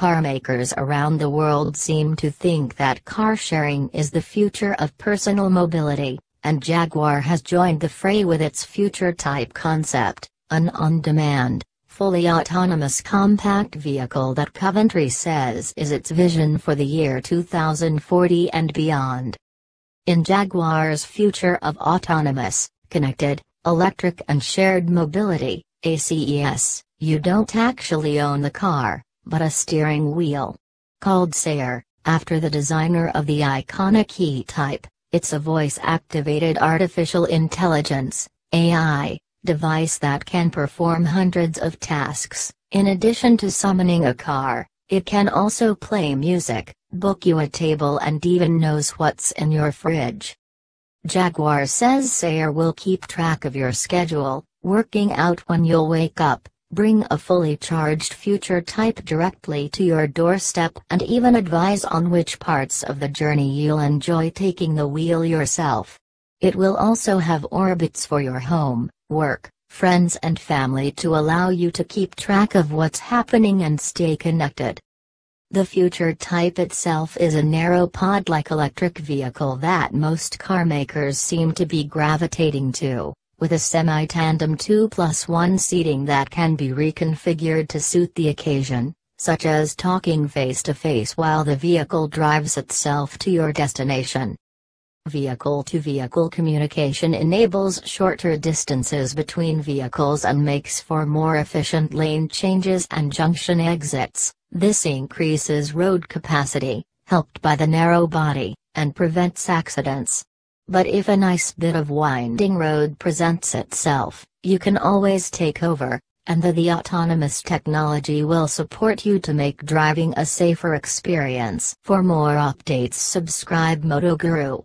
car makers around the world seem to think that car sharing is the future of personal mobility, and Jaguar has joined the fray with its future type concept, an on-demand, fully autonomous compact vehicle that Coventry says is its vision for the year 2040 and beyond. In Jaguar's future of autonomous, connected, electric and shared mobility, ACES, you don't actually own the car, but a steering wheel. Called Sayer, after the designer of the iconic E-Type, it's a voice-activated artificial intelligence, AI, device that can perform hundreds of tasks. In addition to summoning a car, it can also play music, book you a table and even knows what's in your fridge. Jaguar says Sayer will keep track of your schedule, working out when you'll wake up, bring a fully charged future type directly to your doorstep and even advise on which parts of the journey you'll enjoy taking the wheel yourself. It will also have orbits for your home, work, friends and family to allow you to keep track of what's happening and stay connected. The future type itself is a narrow pod-like electric vehicle that most carmakers seem to be gravitating to with a semi-tandem 2 plus 1 seating that can be reconfigured to suit the occasion, such as talking face-to-face -face while the vehicle drives itself to your destination. Vehicle-to-vehicle -vehicle communication enables shorter distances between vehicles and makes for more efficient lane changes and junction exits. This increases road capacity, helped by the narrow body, and prevents accidents. But if a nice bit of winding road presents itself, you can always take over, and the, the autonomous technology will support you to make driving a safer experience. For more updates subscribe MotoGuru.